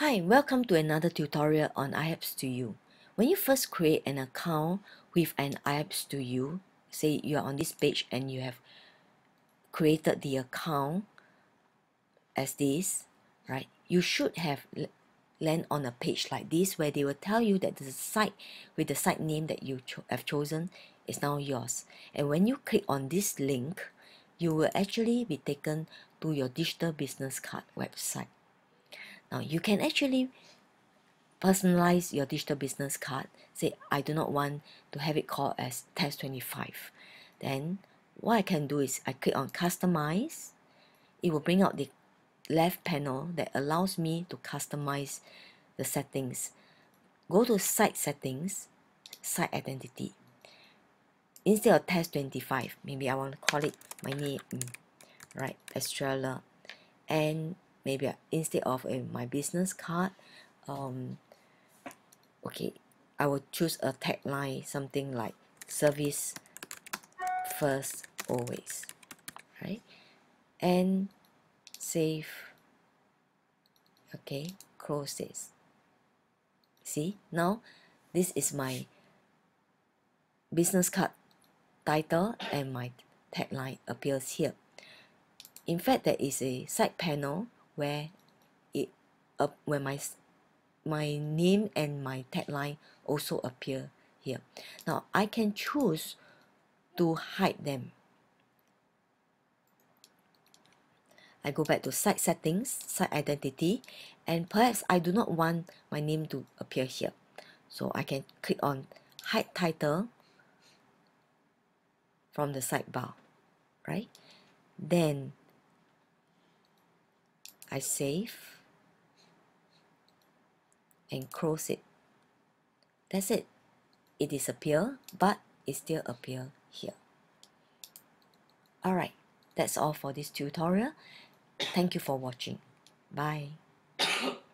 Hi, welcome to another tutorial on iApps2U. When you first create an account with an iApps2U, say you are on this page and you have created the account as this, right? You should have land on a page like this where they will tell you that the site with the site name that you cho have chosen is now yours. And when you click on this link, you will actually be taken to your digital business card website. Now you can actually personalize your digital business card. Say I do not want to have it called as test 25. Then what I can do is I click on customize. It will bring out the left panel that allows me to customize the settings. Go to site settings, site identity. Instead of test 25, maybe I want to call it my name, right, Estrella. And maybe instead of a, my business card, um, okay, I will choose a tagline, something like service first always, right? And save okay close this see now this is my business card title and my tagline appears here in fact there is a side panel where it uh, where my my name and my tagline also appear here now I can choose to hide them I go back to site settings, site identity, and perhaps I do not want my name to appear here. So I can click on hide title from the sidebar, right? Then I save and close it. That's it. It disappear, but it still appear here. Alright, that's all for this tutorial. Thank you for watching. Bye.